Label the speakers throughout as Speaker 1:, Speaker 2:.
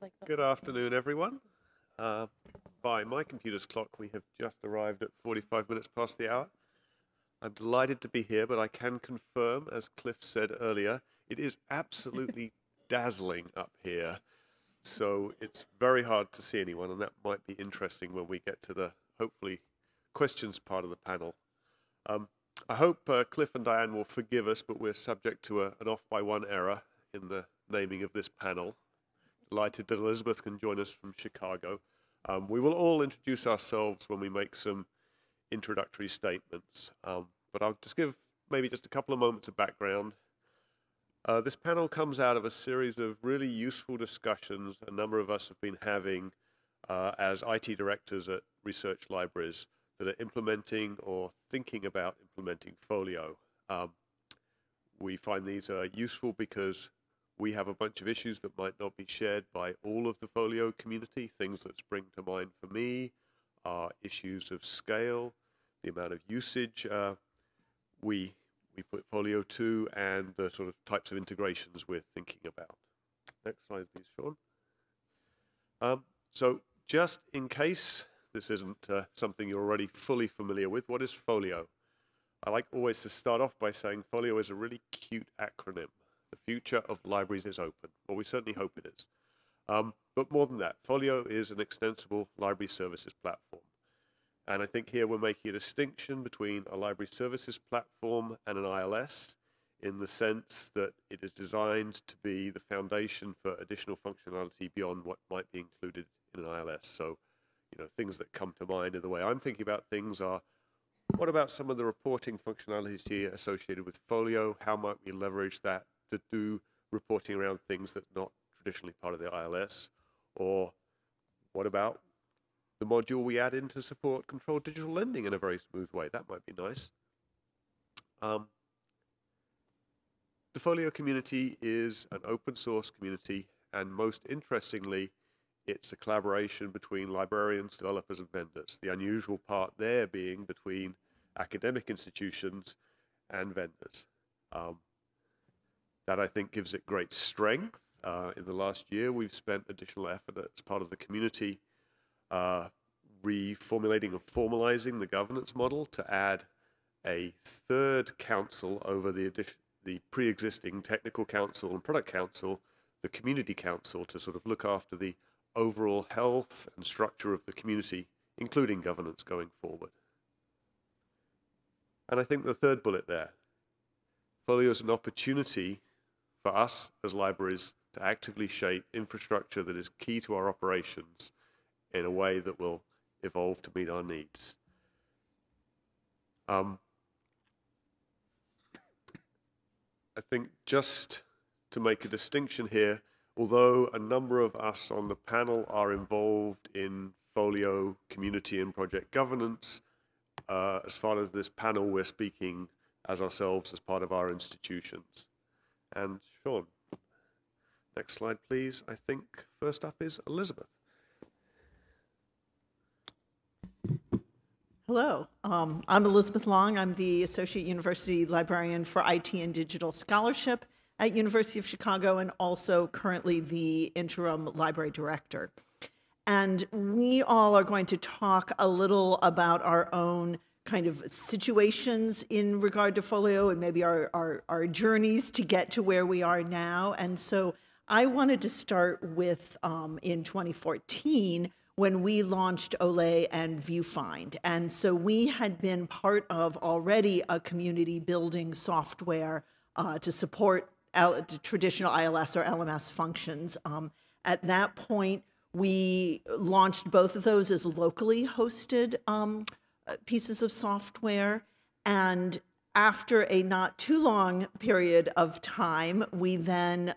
Speaker 1: like
Speaker 2: Good afternoon, everyone. Uh, by my computer's clock, we have just arrived at 45 minutes past the hour. I'm delighted to be here, but I can confirm, as Cliff said earlier, it is absolutely dazzling up here. So it's very hard to see anyone, and that might be interesting when we get to the hopefully questions part of the panel. Um, I hope uh, Cliff and Diane will forgive us, but we're subject to a, an off by one error in the naming of this panel. Delighted that Elisabeth can join us from Chicago. Um, we will all introduce ourselves when we make some introductory statements, um, but I'll just give maybe just a couple of moments of background. Uh, this panel comes out of a series of really useful discussions a number of us have been having uh, as IT directors at research libraries that are implementing or thinking about implementing Folio. Um, we find these are useful because we have a bunch of issues that might not be shared by all of the Folio community. Things that spring to mind for me are issues of scale, the amount of usage uh, we we put Folio to, and the sort of types of integrations we're thinking about. Next slide, please, Shawn. Um, so just in case this isn't uh, something you're already fully familiar with, what is Folio? I like always to start off by saying Folio is a really cute acronym. Future of libraries is open. Well, we certainly hope it is. Um, but more than that, Folio is an extensible library services platform. And I think here we're making a distinction between a library services platform and an ILS in the sense that it is designed to be the foundation for additional functionality beyond what might be included in an ILS. So, you know, things that come to mind in the way I'm thinking about things are what about some of the reporting functionality associated with Folio? How might we leverage that to do reporting around things that are not traditionally part of the ILS? Or what about the module we add in to support controlled digital lending in a very smooth way? That might be nice. Um, the Folio community is an open source community, and most interestingly, it's a collaboration between librarians, developers, and vendors. The unusual part there being between academic institutions and vendors. Um, that I think gives it great strength. Uh, in the last year, we've spent additional effort as part of the community uh, reformulating and formalizing the governance model to add a third council over the, the pre-existing technical council and product council, the community council to sort of look after the overall health and structure of the community, including governance going forward. And I think the third bullet there, Folio is an opportunity for us as libraries to actively shape infrastructure that is key to our operations in a way that will evolve to meet our needs. Um, I think just to make a distinction here, although a number of us on the panel are involved in Folio community and project governance, uh, as far as this panel, we're speaking as ourselves as part of our institutions. And Shawn, next slide, please. I think first up is Elisabeth.
Speaker 3: Hello, um, I'm Elisabeth Long. I'm the Associate University Librarian for IT and Digital Scholarship at University of Chicago and also currently the Interim Library Director. And we all are going to talk a little about our own kind of situations in regard to Folio and maybe our, our, our journeys to get to where we are now. And so I wanted to start with um, in 2014 when we launched OLE and VuFind. And so we had been part of already a community building software uh, to support L- traditional ILS or LMS functions. Um, at that point, we launched both of those as locally hosted um, Uh, pieces of software. And after a not too long period of time, we then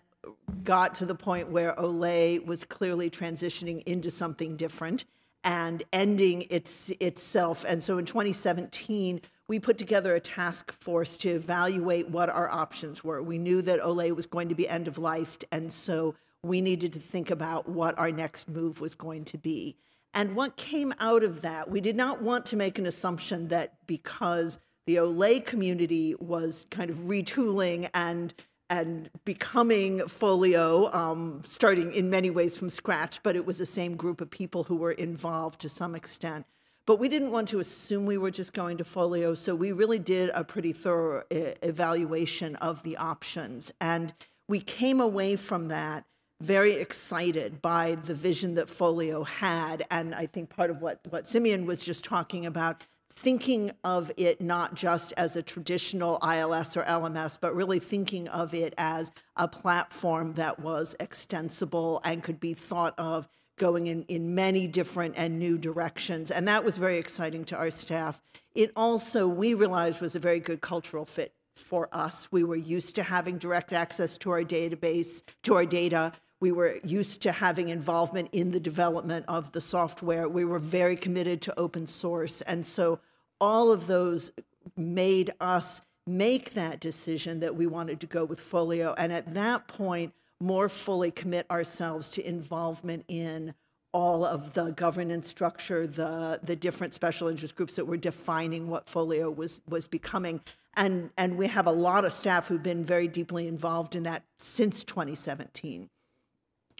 Speaker 3: got to the point where OLE was clearly transitioning into something different and ending its itself. And so in 2017, we put together a task force to evaluate what our options were. We knew that OLE was going to be end of life, and so we needed to think about what our next move was going to be. And what came out of that, we did not want to make an assumption that because the OLE community was kind of retooling and and becoming Folio, um, starting in many ways from scratch, but it was the same group of people who were involved to some extent. But we didn't want to assume we were just going to Folio, so we really did a pretty thorough e- evaluation of the options. And we came away from that very excited by the vision that Folio had. And I think part of what, what Simeon was just talking about, thinking of it not just as a traditional ILS or LMS, but really thinking of it as a platform that was extensible and could be thought of going in, in many different and new directions. And that was very exciting to our staff. It also, we realized, was a very good cultural fit for us. We were used to having direct access to our database, to our data. We were used to having involvement in the development of the software. We were very committed to open source. And so all of those made us make that decision that we wanted to go with Folio. And at that point, more fully commit ourselves to involvement in all of the governance structure, the the different special interest groups that were defining what Folio was was becoming. And and we have a lot of staff who've been very deeply involved in that since 2017.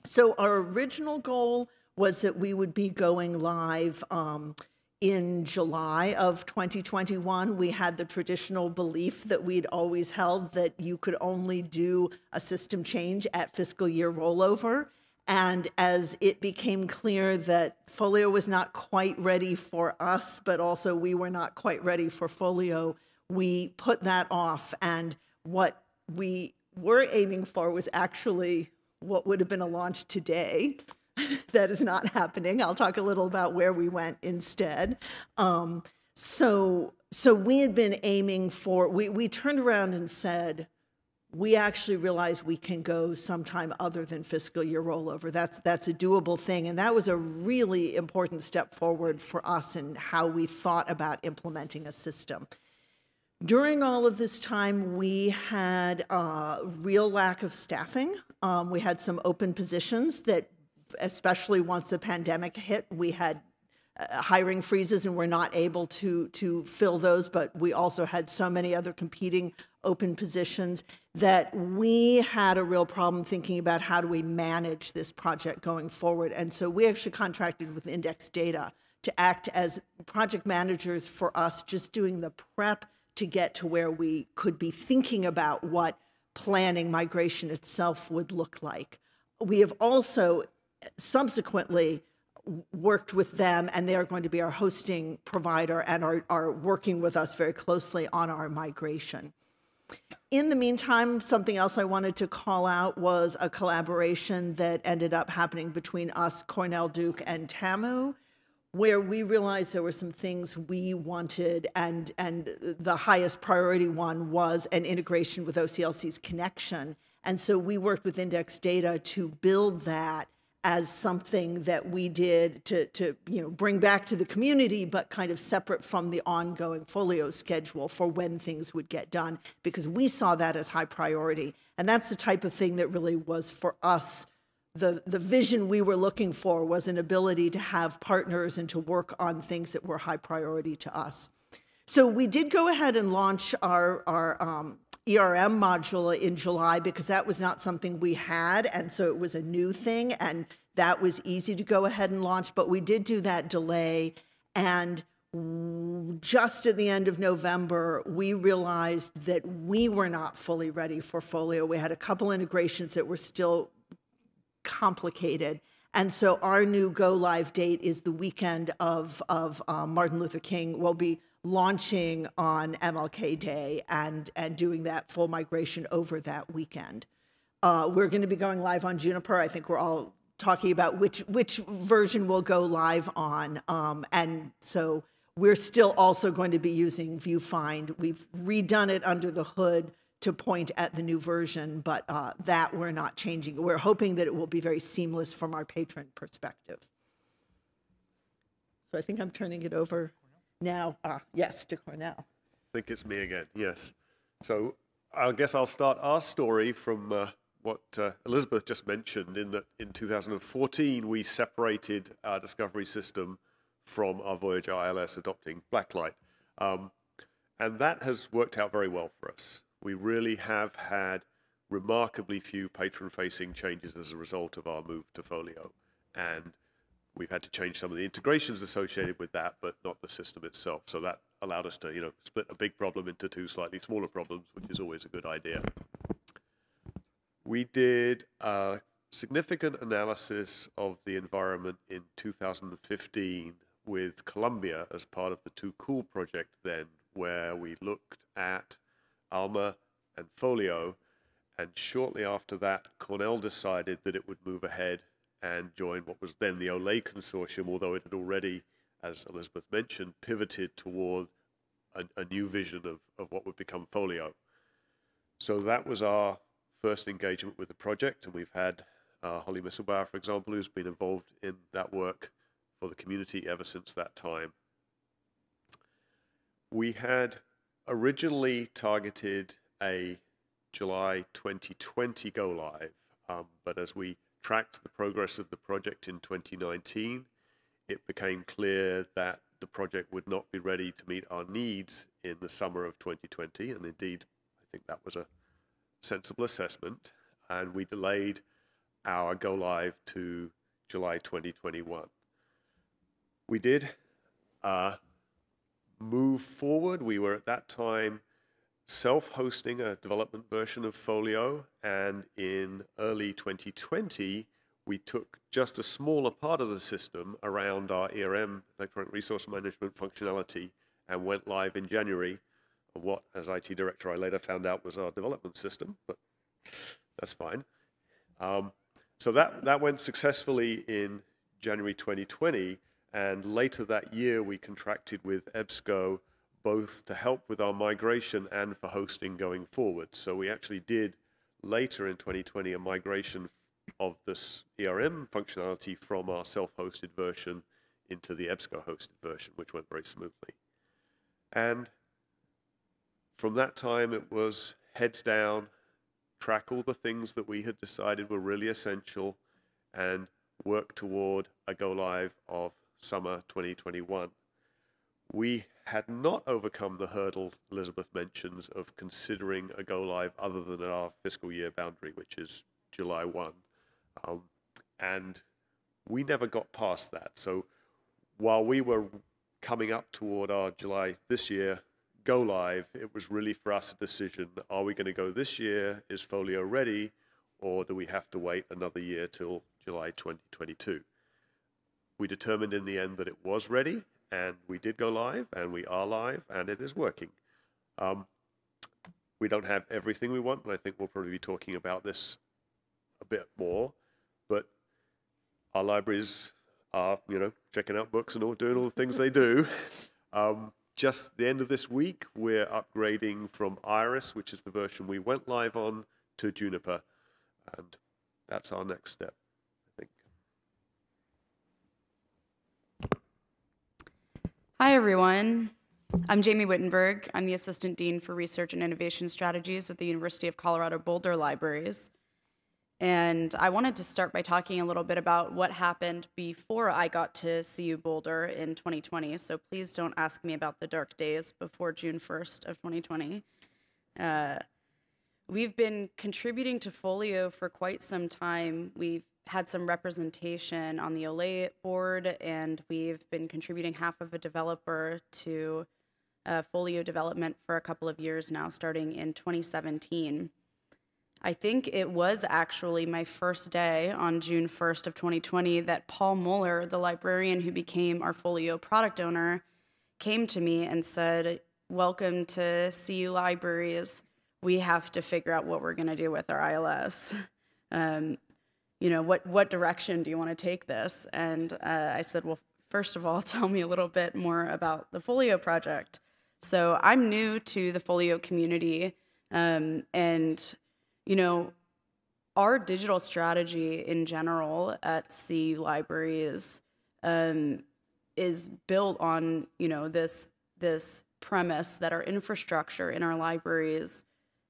Speaker 3: So our original goal was that we would be going live um, in July of 2021. We had the traditional belief that we'd always held that you could only do a system change at fiscal year rollover. And as it became clear that Folio was not quite ready for us, but also we were not quite ready for Folio, we put that off. And what we were aiming for was actually what would have been a launch today. that is not happening. I'll talk a little about where we went instead. Um, so, so we had been aiming for. We we turned around and said, we actually realize we can go sometime other than fiscal year rollover. That's that's a doable thing, and that was a really important step forward for us in how we thought about implementing a system. During all of this time, we had a real lack of staffing. Um, we had some open positions that, especially once the pandemic hit, we had uh, hiring freezes and we're not able to to fill those. But we also had so many other competing open positions that we had a real problem thinking about how do we manage this project going forward. And so we actually contracted with Index Data to act as project managers for us, just doing the prep to get to where we could be thinking about what planning migration itself would look like. We have also subsequently worked with them, and they are going to be our hosting provider and are, are working with us very closely on our migration. In the meantime, something else I wanted to call out was a collaboration that ended up happening between us, Cornell Duke, and TAMU where we realized there were some things we wanted and and the highest priority one was an integration with OCLC's Connexion. And so we worked with index data to build that as something that we did to to you know bring back to the community but kind of separate from the ongoing folio schedule for when things would get done because we saw that as high priority. And that's the type of thing that really was for us the, the vision we were looking for was an ability to have partners and to work on things that were high priority to us. So we did go ahead and launch our, our um, ERM module in July because that was not something we had. And so it was a new thing. And that was easy to go ahead and launch. But we did do that delay. And just at the end of November, we realized that we were not fully ready for Folio. We had a couple integrations that were still complicated. And so our new go live date is the weekend of, of um, Martin Luther King. We'll be launching on MLK Day and, and doing that full migration over that weekend. Uh, we're going to be going live on Juniper. I think we're all talking about which, which version we'll go live on. Um, and so we're still also going to be using VuFind. We've redone it under the hood to point at the new version, but uh, that we're not changing. We're hoping that it will be very seamless from our patron perspective. So I think I'm turning it over now. Ah, yes, to Cornell.
Speaker 2: I think it's me again, yes. So I guess I'll start our story from uh, what uh, Elisabeth just mentioned in that in 2014 we separated our discovery system from our Voyager ILS adopting Blacklight. Um, and that has worked out very well for us. We really have had remarkably few patron-facing changes as a result of our move to Folio. And we've had to change some of the integrations associated with that, but not the system itself. So that allowed us to, you know, split a big problem into two slightly smaller problems, which is always a good idea. We did a significant analysis of the environment in 2015 with Columbia as part of the 2CUL project then, where we looked at ALMA and Folio. And shortly after that, Cornell decided that it would move ahead and join what was then the OLE consortium, although it had already, as Elisabeth mentioned, pivoted toward a, a new vision of, of what would become Folio. So that was our first engagement with the project, and we've had uh, Holly Mistlebauer, for example, who's been involved in that work for the community ever since that time. We had originally targeted a July 2020 go live, um, but as we tracked the progress of the project in 2019, it became clear that the project would not be ready to meet our needs in the summer of 2020, and indeed, I think that was a sensible assessment, and we delayed our go live to July 2021. We did uh, move forward. We were at that time self-hosting a development version of Folio, and in early 2020, we took just a smaller part of the system around our ERM, electronic resource management functionality, and went live in January. What, as IT director, I later found out was our development system, but that's fine. Um, so that, that went successfully in January 2020, and later that year we contracted with EBSCO both to help with our migration and for hosting going forward. So we actually did later in 2020 a migration of this ERM functionality from our self-hosted version into the EBSCO hosted version, which went very smoothly. And from that time, it was heads down, track all the things that we had decided were really essential, and work toward a go live of summer 2021. We had not overcome the hurdle Elisabeth mentions of considering a go live other than our fiscal year boundary, which is July 1. Um, and we never got past that. So while we were coming up toward our July this year go live, it was really for us a decision are we going to go this year? Is Folio ready? Or do we have to wait another year till July 2022? We determined in the end that it was ready, and we did go live, and we are live, and it is working. Um, we don't have everything we want, and I think we'll probably be talking about this a bit more. But our libraries are, you know, checking out books and all doing all the things they do. Um, just the end of this week, we're upgrading from Iris, which is the version we went live on, to Juniper, and that's our next step.
Speaker 1: Hi, everyone. I'm Jamie Wittenberg. I'm the Assistant Dean for Research and Innovation Strategies at the University of Colorado Boulder Libraries. And I wanted to start by talking a little bit about what happened before I got to CU Boulder in 2020. So please don't ask me about the dark days before June 1st of 2020. Uh, we've been contributing to Folio for quite some time. We've had some representation on the OLE board, and we've been contributing half of a developer to uh, Folio development for a couple of years now, starting in 2017. I think it was actually my first day on June 1st of 2020 that Paul Muller, the librarian who became our Folio product owner, came to me and said, Welcome to CU Libraries. We have to figure out what we're going to do with our ILS. Um, you know, what, what direction do you want to take this? And uh, I said, well, first of all, tell me a little bit more about the Folio project. So I'm new to the Folio community, um, and you know, our digital strategy in general at CU Libraries um, is built on you know this this premise that our infrastructure in our libraries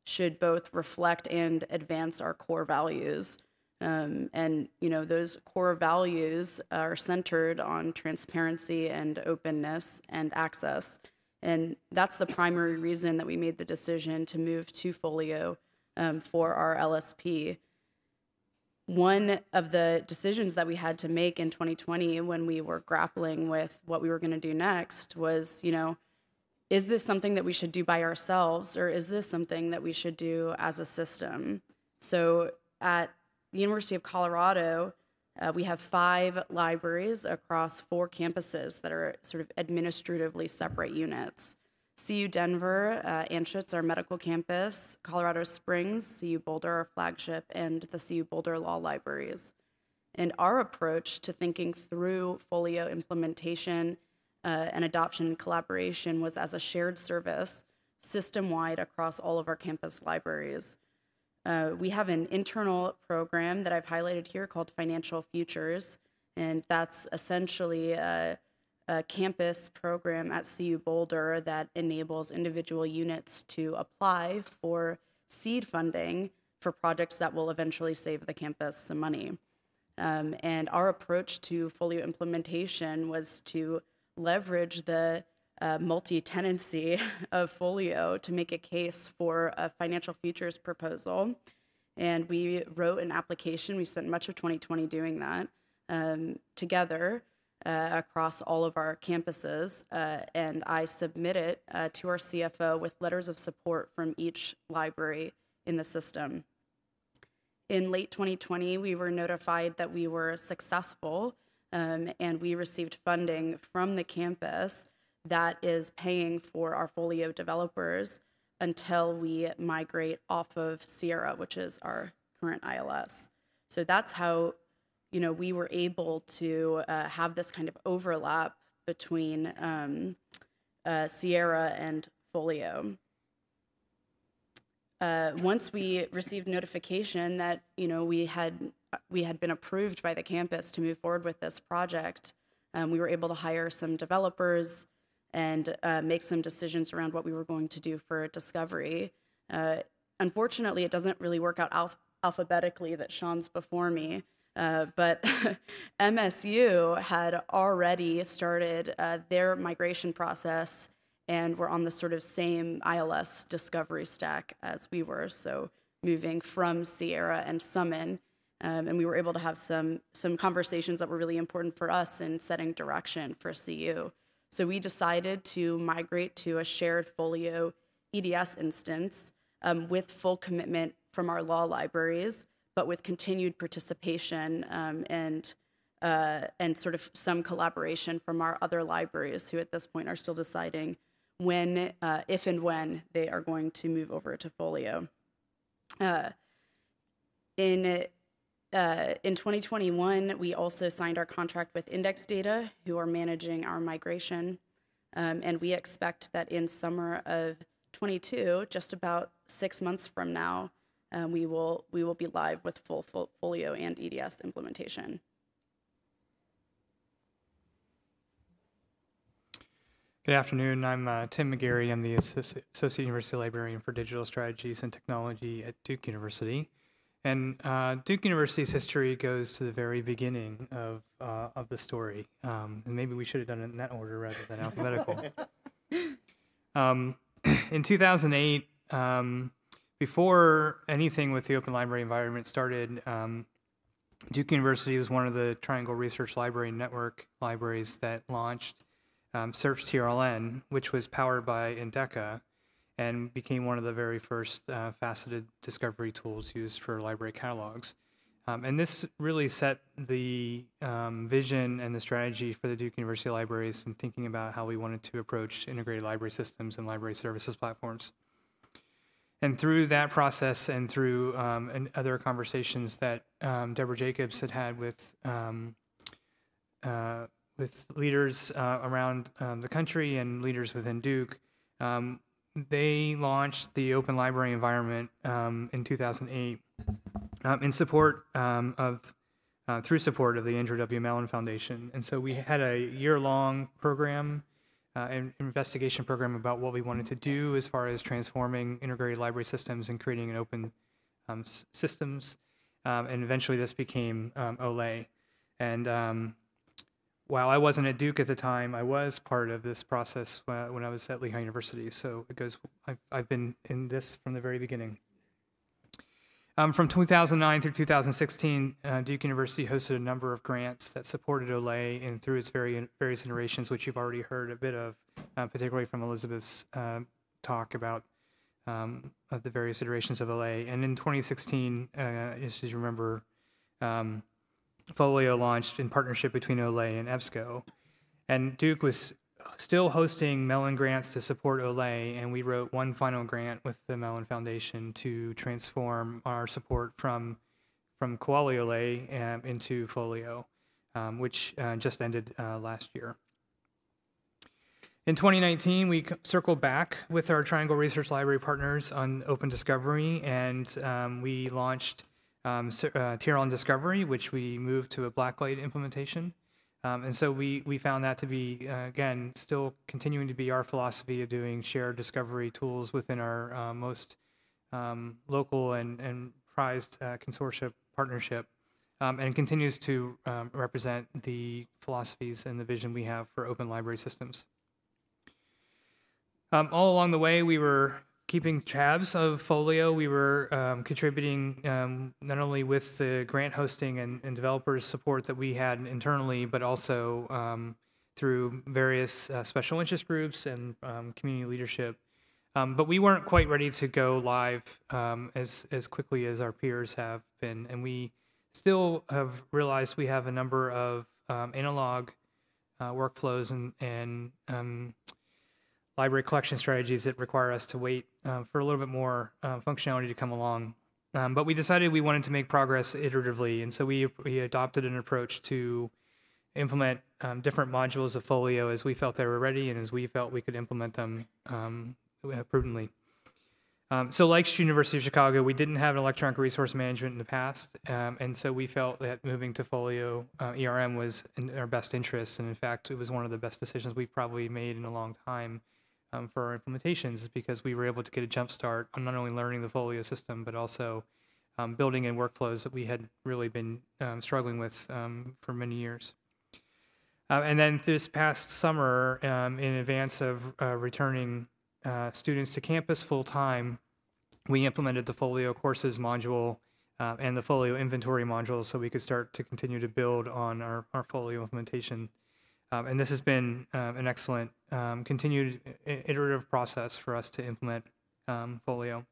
Speaker 1: should both reflect and advance our core values. Um, and you know those core values are centered on transparency and openness and access. And that's the primary reason that we made the decision to move to Folio um, for our LSP. One of the decisions that we had to make in 2020 when we were grappling with what we were going to do next was, you know, is this something that we should do by ourselves or is this something that we should do as a system? So at the University of Colorado, uh, we have five libraries across four campuses that are sort of administratively separate units. CU Denver, uh, Anschutz, our medical campus, Colorado Springs, CU Boulder, our flagship, and the CU Boulder Law Libraries. And our approach to thinking through folio implementation uh, and adoption and collaboration was as a shared service system wide across all of our campus libraries. Uh, we have an internal program that I've highlighted here called Financial Futures, and that's essentially a, a, campus program at CU Boulder that enables individual units to apply for seed funding for projects that will eventually save the campus some money. Um, and our approach to folio implementation was to leverage the uh, multi-tenancy of Folio to make a case for a financial futures proposal. And we wrote an application. We spent much of 2020 doing that um, together uh, across all of our campuses. Uh, and I submit it uh, to our CFO with letters of support from each library in the system. In late 2020, we were notified that we were successful um, and we received funding from the campus that is paying for our Folio developers until we migrate off of Sierra, which is our current ILS. So that's how, you know, we were able to uh, have this kind of overlap between um, uh, Sierra and Folio. Uh, once we received notification that you know we had we had been approved by the campus to move forward with this project, um, we were able to hire some developers and uh, make some decisions around what we were going to do for discovery. Uh, unfortunately, it doesn't really work out alph alphabetically that Shawn's before me, uh, but MSU had already started uh, their migration process and were on the sort of same ILS discovery stack as we were. So moving from Sierra and Summon, um, and we were able to have some some conversations that were really important for us in setting direction for CU. So we decided to migrate to a shared folio EDS instance um, with full commitment from our law libraries, but with continued participation um, and uh, and sort of some collaboration from our other libraries who at this point are still deciding when, uh, if and when they are going to move over to Folio. Uh, in uh, in 2021, we also signed our contract with Index Data, who are managing our migration. Um, and we expect that in summer of 22, just about six months from now, um, we will we will be live with full, full Folio and EDS implementation.
Speaker 4: Good afternoon. I'm uh, Tim McGeary. I'm the Associate University Librarian for Digital Strategies and Technology at Duke University. And uh, Duke University's history goes to the very beginning of uh, of the story. Um, and maybe we should have done it in that order rather than alphabetical. um, in 2008, um, before anything with the open library environment started, um, Duke University was one of the Triangle Research Library Network libraries that launched um, Search TRLN, which was powered by Endeca and became one of the very first uh, faceted discovery tools used for library catalogs. Um, and this really set the um, vision and the strategy for the Duke University Libraries in thinking about how we wanted to approach integrated library systems and library services platforms. And through that process and through um, and other conversations that um, Deborah Jakubs had had with um, uh, with leaders uh, around um, the country and leaders within Duke, um, they launched the open library environment um, in 2008 um, in support um, of uh, through support of the Andrew W. Mellon Foundation. And so we had a year-long program, uh, an investigation program about what we wanted to do as far as transforming integrated library systems and creating an open um, s- systems. Um, and eventually, this became OLE. And while I wasn't at Duke at the time, I was part of this process when I was at Lehigh University. So it goes, I've, I've been in this from the very beginning. Um, from 2009 through 2016, uh, Duke University hosted a number of grants that supported OLE and through its very, various iterations, which you've already heard a bit of, uh, particularly from Elisabeth's uh, talk about um, of the various iterations of OLE. And in 2016, uh, as you remember, um, Folio launched in partnership between OLE and EBSCO. And Duke was still hosting Mellon grants to support OLE, and we wrote one final grant with the Mellon Foundation to transform our support from from Kuali OLE um, into Folio, um, which uh, just ended uh, last year. In 2019, we circled back with our Triangle Research Library partners on open discovery, and um, we launched um, uh, Discovery, which we moved to a Blacklight implementation. Um, and so we, we found that to be, uh, again, still continuing to be our philosophy of doing shared discovery tools within our uh, most um, local and, and prized uh, consortia partnership. Um, and continues to um, represent the philosophies and the vision we have for open library systems. Um, all along the way, we were keeping tabs of Folio. We were um, contributing um, not only with the grant hosting and, and, developers support that we had internally, but also um, through various uh, special interest groups and um, community leadership. Um, but we weren't quite ready to go live um, as as quickly as our peers have been, and we still have realized we have a number of analog uh, workflows and and library collection strategies that require us to wait uh, for a little bit more uh, functionality to come along. Um, but we decided we wanted to make progress iteratively, and so we, we adopted an approach to implement um, different modules of Folio as we felt they were ready and as we felt we could implement them um, prudently. Um, so like University of Chicago, we didn't have an electronic resource management in the past, um, and so we felt that moving to Folio uh, ERM was in our best interest, and in fact, it was one of the best decisions we've probably made in a long time um, for our implementations is because we were able to get a jump start on not only learning the Folio system, but also um, building in workflows that we had really been um, struggling with um, for many years. Uh, and then this past summer, um, in advance of uh, returning uh, students to campus full time, we implemented the Folio courses module uh, and the Folio inventory module so we could start to continue to build on our, our Folio implementation um, and this has been um, an excellent um, continued iterative process for us to implement um, Folio.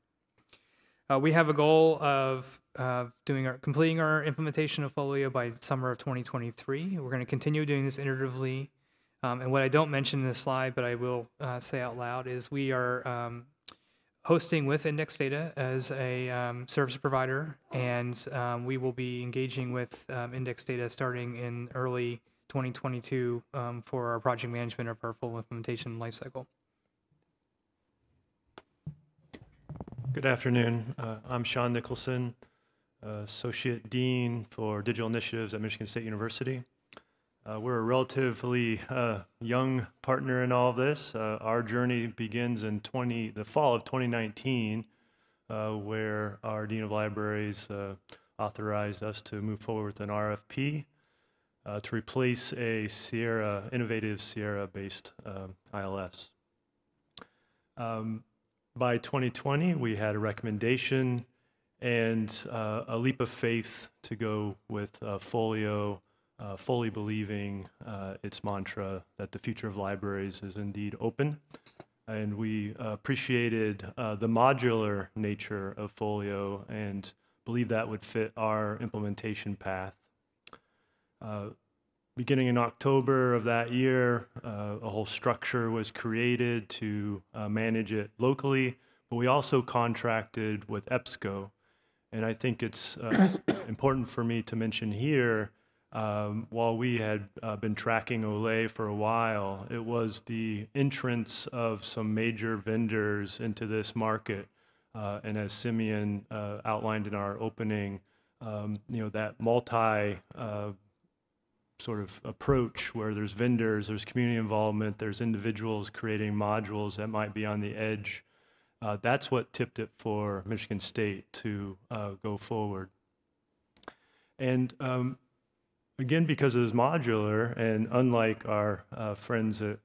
Speaker 4: Uh, we have a goal of uh, doing our completing our implementation of Folio by summer of 2023. We're going to continue doing this iteratively. Um, and what I don't mention in this slide, but I will uh, say out loud, is we are hosting with Index Data as a service provider, and we will be engaging with Index Data starting in early 2022 um, for our project management of our full implementation lifecycle.
Speaker 5: Good afternoon. Uh, I'm Shawn Nicholson, uh, Associate Dean for Digital Initiatives at Michigan State University. Uh, we're a relatively uh, young partner in all of this. Uh, our journey begins in 20, the fall of 2019, uh, where our Dean of Libraries authorized us to move forward with an RFP uh, to replace a Sierra, innovative Sierra-based um, ILS. Um, by 2020, we had a recommendation and uh, a leap of faith to go with uh, Folio, uh, fully believing uh, its mantra that the future of libraries is indeed open. And we appreciated uh, the modular nature of Folio and believe that would fit our implementation path. Uh, beginning in October of that year, uh, a whole structure was created to uh, manage it locally, but we also contracted with EBSCO. And I think it's uh, important for me to mention here, um, while we had uh, been tracking OLE for a while, it was the entrance of some major vendors into this market. Uh, and as Simeon uh, outlined in our opening, um, you know, that multi sort of approach where there's vendors, there's community involvement, there's individuals creating modules that might be on the edge. Uh, that's what tipped it for Michigan State to uh, go forward. And um, again, because it was modular, and unlike our uh, friends at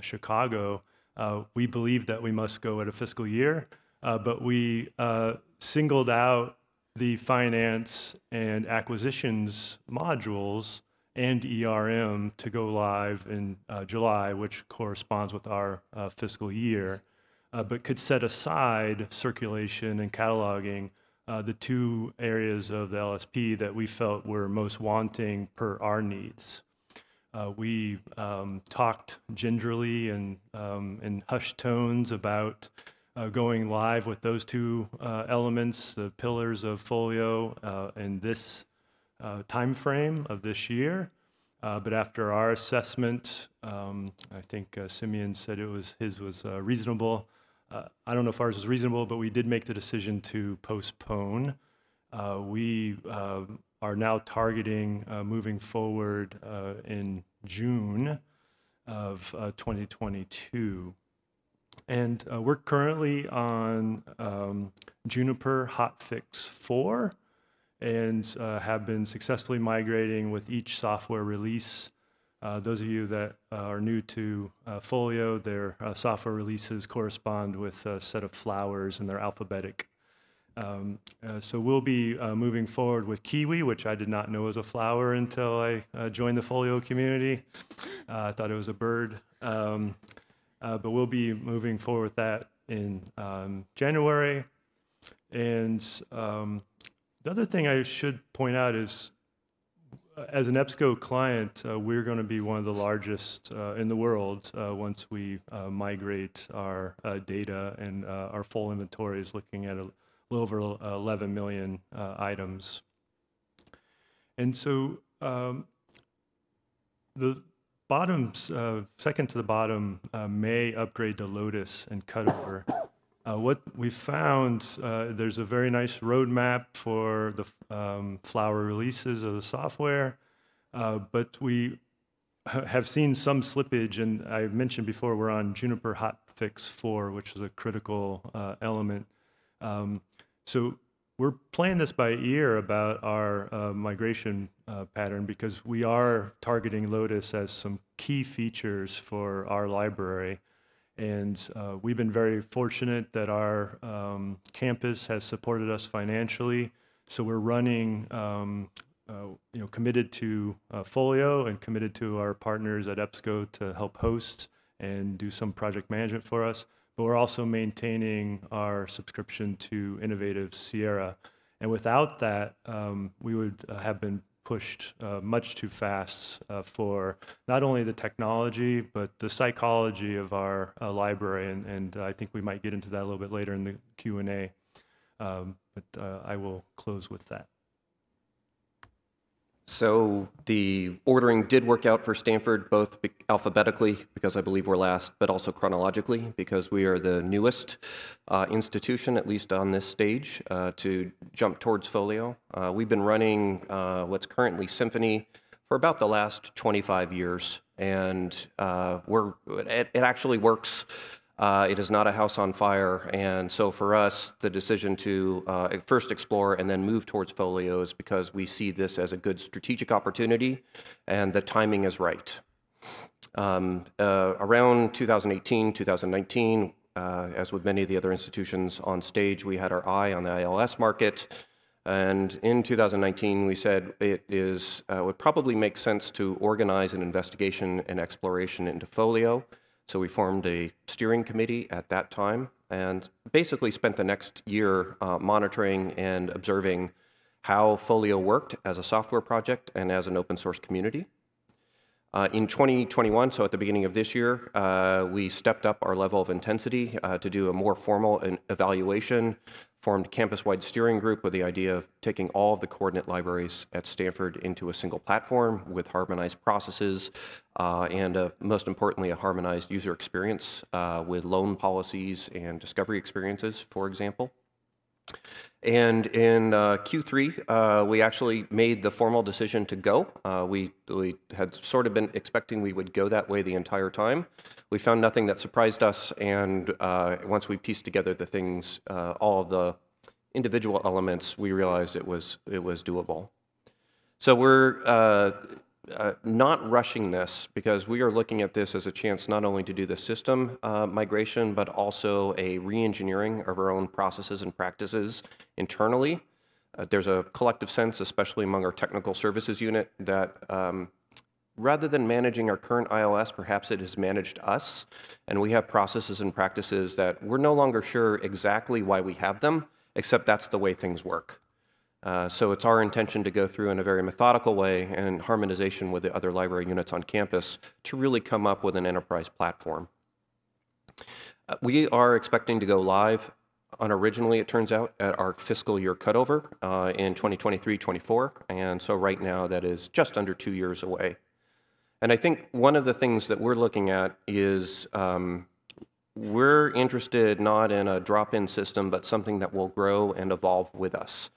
Speaker 5: Chicago, uh, we believe that we must go at a fiscal year, uh, but we uh, singled out the finance and acquisitions modules and ERM to go live in uh, July, which corresponds with our uh, fiscal year, uh, but could set aside circulation and cataloging, the two areas of the LSP that we felt were most wanting per our needs. We um, talked gingerly and um, in hushed tones about going live with those two elements, the pillars of Folio, in this uh, time frame of this year. Uh, but after our assessment, um, I think uh, Simeon said it was his was uh, reasonable. Uh, I don't know if ours was reasonable, but we did make the decision to postpone. Uh, we are now targeting moving forward in June of uh, 2022. And we're currently on um, Juniper Hotfix 4 and uh, have been successfully migrating with each software release. Uh, those of you that uh, are new to uh, Folio, their uh, software releases correspond with a set of flowers and they're alphabetic. Um, so we'll be moving forward with Kiwi, which I did not know was a flower until I joined the Folio community. I thought it was a bird. Um, but we'll be moving forward with that in um, January. And um, the other thing I should point out is, uh, as an EBSCO client, uh, we're going to be one of the largest uh, in the world uh, once we uh, migrate our uh, data and our full inventory is looking at a little over 11 million items. And so um, the bottom, uh, second to the bottom, may upgrade to Lotus and Cutover. Uh, what we found, uh, there's a very nice roadmap for the um, flower releases of the software, uh, but we have seen some slippage, and I mentioned before we're on Juniper Hotfix 4, which is a critical uh, element. Um, so we're playing this by ear about our uh, migration uh, pattern because we are targeting Lotus as some key features for our library. And uh, we've been very fortunate that our um, campus has supported us financially. So we're running, um, uh, you know, committed to uh, Folio and committed to our partners at EBSCO to help host and do some project management for us. But we're also maintaining our subscription to Innovative Sierra. And without that, um, we would uh, have been pushed uh, much too fast uh, for not only the technology but the psychology of our uh, library and, and i think we might get into that a little bit later in the q&a um, but uh, i will close with that
Speaker 6: So the ordering did work out for Stanford, both alphabetically, because I believe we're last, but also chronologically, because we are the newest uh, institution, at least on this stage, uh, to jump towards Folio. Uh, We've been running uh, what's currently Symphony for about the last 25 years, and uh, we're, it it actually works uh, it is not a house on fire. And so for us, the decision to uh, first explore and then move towards Folio is because we see this as a good strategic opportunity and the timing is right. Um, uh, around 2018, 2019, uh, as with many of the other institutions on stage, we had our eye on the ILS market. And in 2019, we said it is, uh, would probably make sense to organize an investigation and exploration into Folio. So we formed a steering committee at that time and basically spent the next year uh, monitoring and observing how Folio worked as a software project and as an open source community. Uh, in 2021, so at the beginning of this year, uh, we stepped up our level of intensity uh, to do a more formal evaluation, formed campus-wide steering group with the idea of taking all of the coordinate libraries at Stanford into a single platform with harmonized processes uh, and, uh, most importantly, a harmonized user experience uh, with loan policies and discovery experiences, for example. And in uh, Q3, uh, we actually made the formal decision to go. Uh, we, we had sort of been expecting we would go that way the entire time. We found nothing that surprised us, and uh, once we pieced together the things, uh, all the individual elements, we realized it was, it was doable. So we're uh, not rushing this because we are looking at this as a chance not only to do the system uh, migration, but also a re-engineering of our own processes and practices internally Uh, there's a collective sense, especially among our technical services unit, that um, rather than managing our current ILS, perhaps it has managed us, and we have processes and practices that we're no longer sure exactly why we have them, except that's the way things work. Uh, so it's our intention to go through in a very methodical way and harmonization with the other library units on campus to really come up with an enterprise platform. Uh, we are expecting to go live unoriginally, it turns out, at our fiscal year cutover uh, in 2023-24, and so right now that is just under two years away. And I think one of the things that we're looking at is um, we're interested not in a drop-in system, but something that will grow and evolve with us.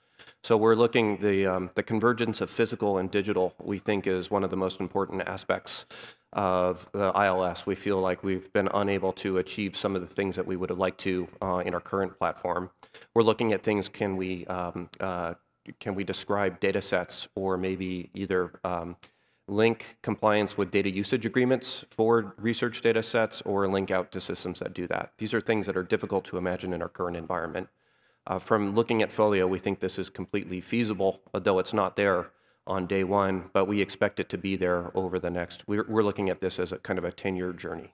Speaker 6: So we're looking, the, um, the convergence of physical and digital, we think is one of the most important aspects of the ILS. We feel like we've been unable to achieve some of the things that we would have liked to uh, in our current platform. We're looking at things, can we, um, uh, can we describe data sets or maybe either um, link compliance with data usage agreements for research data sets or link out to systems that do that. These are things that are difficult to imagine in our current environment. Uh, from looking at Folio, we think this is completely feasible, though it's not there on day one, but we expect it to be there over the next, we're, we're looking at this as a kind of a 10-year journey.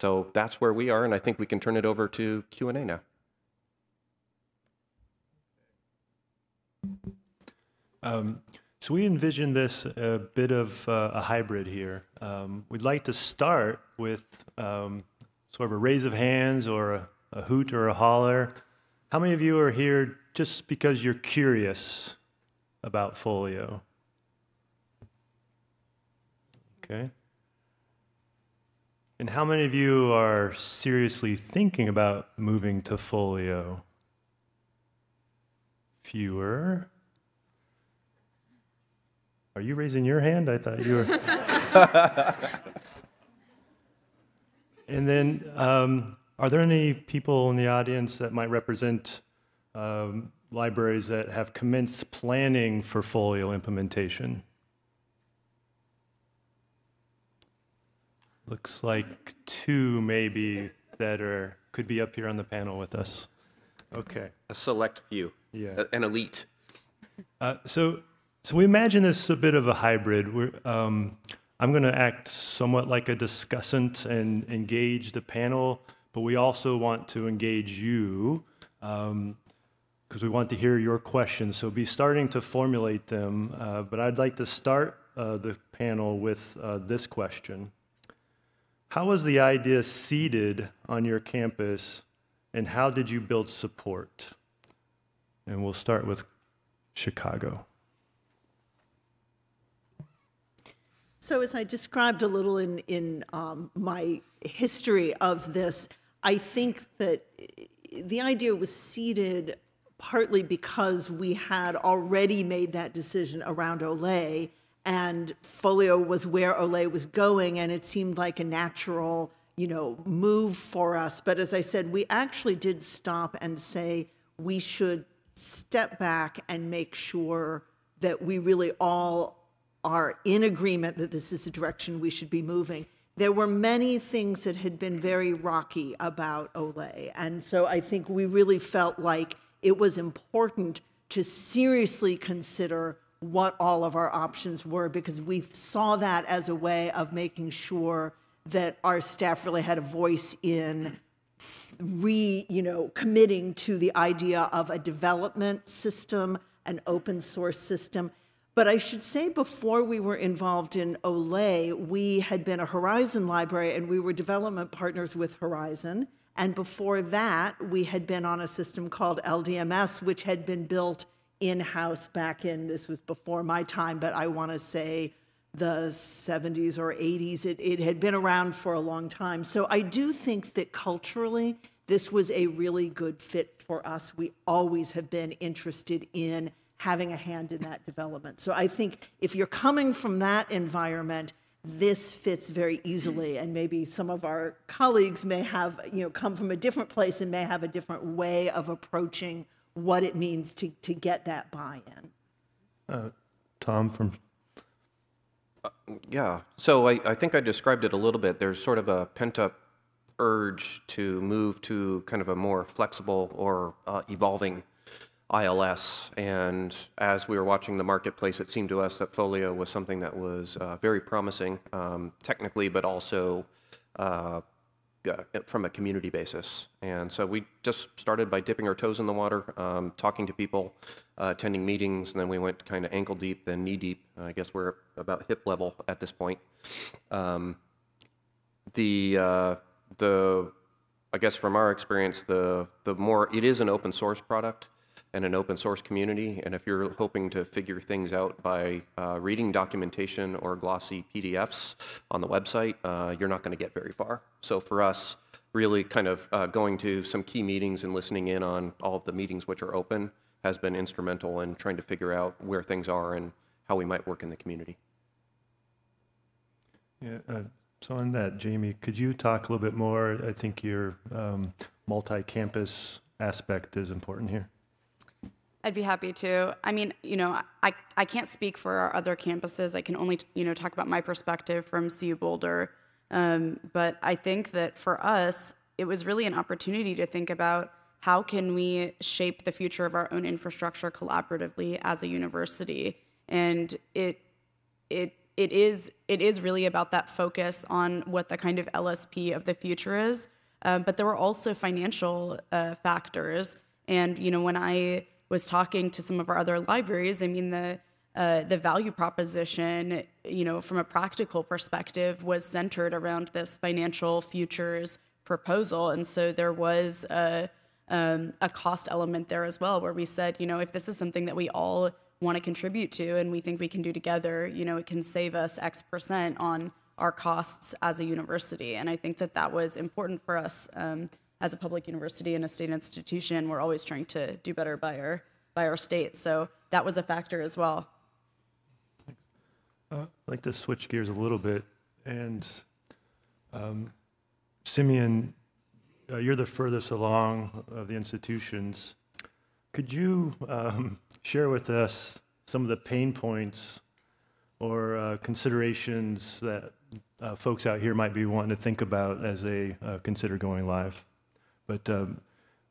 Speaker 6: So that's where we are, and I think we can turn it over to Q&A now.
Speaker 5: Um, so we envision this a bit of uh, a hybrid here. Um, we'd like to start with um, sort of a raise of hands or a, a, hoot or a holler. How many of you are here just because you're curious about Folio? Okay. And how many of you are seriously thinking about moving to Folio? Fewer. Are you raising your hand? I thought you were. and then, um, are there any people in the audience that might represent um, libraries that have commenced planning for folio implementation? Looks like two maybe that are could be up here on the panel with us. Okay.
Speaker 6: A select few.
Speaker 5: Yeah.
Speaker 6: An elite.
Speaker 5: Uh, so so we imagine this is a bit of a hybrid. Um, I'm going to act somewhat like a discussant and engage the panel, but we also want to engage you because um, we want to hear your questions. So be starting to formulate them. Uh, but I'd like to start uh, the panel with uh, this question. How was the idea seeded on your campus, and how did you build support? And we'll start with Chicago.
Speaker 3: So, as I described a little in, in um, my history of this, I think that the idea was seeded partly because we had already made that decision around OLE, and Folio was where OLE was going, and it seemed like a natural, you know, move for us. But as I said, we actually did stop and say we should step back and make sure that we really all are in agreement that this is the direction we should be moving. There were many things that had been very rocky about OLE. And so I think we really felt like it was important to seriously consider what all of our options were because we saw that as a way of making sure that our staff really had a voice in re, you know, committing to the idea of a development system, an open source system, but I should say, before we were involved in OLE, we had been a Horizon library and we were development partners with Horizon. And before that, we had been on a system called LDMS, which had been built in house back in, this was before my time, but I want to say the 70s or 80s. It, it had been around for a long time. So I do think that culturally, this was a really good fit for us. We always have been interested in having a hand in that development. So I think if you're coming from that environment, this fits very easily. And maybe some of our colleagues may have you know come from a different place and may have a different way of approaching what it means to, to get that buy-in.
Speaker 5: Uh, tom from
Speaker 6: uh, yeah. So I, I think i described it a little bit. There's sort of a pent-up urge to move to kind of a more flexible or uh, evolving ILS. And as we were watching the marketplace, it seemed to us that Folio was something that was uh, very promising um, technically, but also uh, uh, from a community basis. And so we just started by dipping our toes in the water, um, talking to people, uh, attending meetings, and then we went kind of ankle deep, then knee deep. I guess we're about hip level at this point. Um, the uh, the I guess from our experience, the the more it is an open source product and an open source community, and if you're hoping to figure things out by uh, reading documentation or glossy PDFs on the website, uh, you're not going to get very far. So for us, really kind of uh, going to some key meetings and listening in on all of the meetings which are open has been instrumental in trying to figure out where things are and how we might work in the community.
Speaker 5: Yeah, uh, so on that, Jamie, could you talk a little bit more? I think your um, multi-campus aspect is important here.
Speaker 1: I'd be happy to. I mean, you know, I, I can't speak for our other campuses. I can only, you know, talk about my perspective from CU Boulder. Um, but I think that for us, it was really an opportunity to think about how can we shape the future of our own infrastructure collaboratively as a university. And it it it is it is really about that focus on what the kind of LSP of the future is. Um, but there were also financial uh, factors. And you know, when I was talking to some of our other libraries, I mean the uh, the value proposition, you know, from a practical perspective, was centered around this financial futures proposal, and so there was a, um, a cost element there as well, where we said, you know, if this is something that we all want to contribute to and we think we can do together, you know, it can save us X percent on our costs as a university, and I think that that was important for us um, as a public university and a state institution. We're always trying to do better by our by our state, so that was a factor as well.
Speaker 5: Uh, I'd like to switch gears a little bit. And um, Simeon, uh, you're the furthest along of the institutions. Could you um, share with us some of the pain points or uh, considerations that uh, folks out here might be wanting to think about as they uh, consider going live? But um,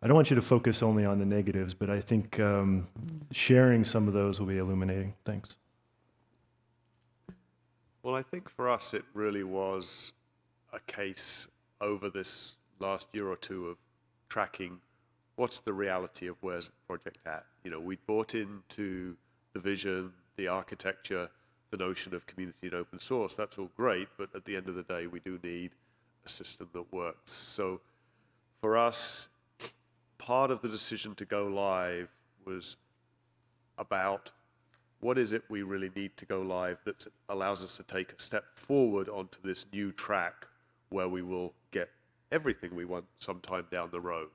Speaker 5: I don't want you to focus only on the negatives, but I think um, sharing some of those will be illuminating. Thanks.
Speaker 2: Well, I think for us, it really was a case over this last year or two of tracking what's the reality of where's the project at. You know, we bought into the vision, the architecture, the notion of community and open source. That's all great, but at the end of the day, we do need a system that works. So for us, part of the decision to go live was about what is it we really need to go live that allows us to take a step forward onto this new track where we will get everything we want sometime down the road.